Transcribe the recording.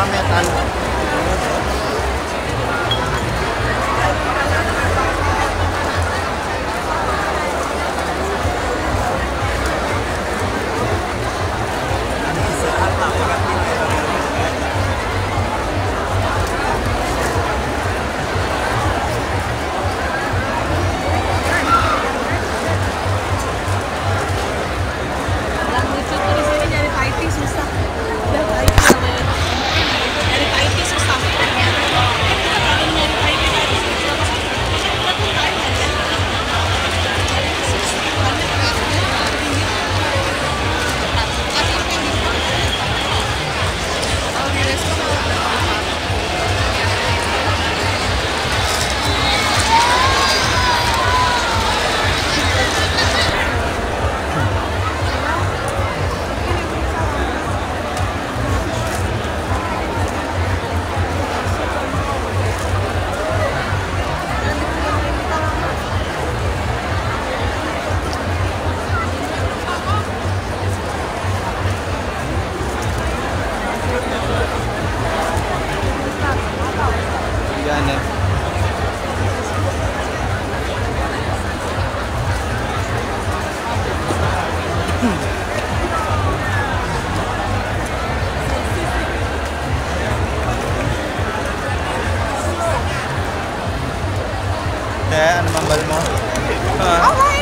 5 में कानून Yan eh. Eh, ano mambal! We're here!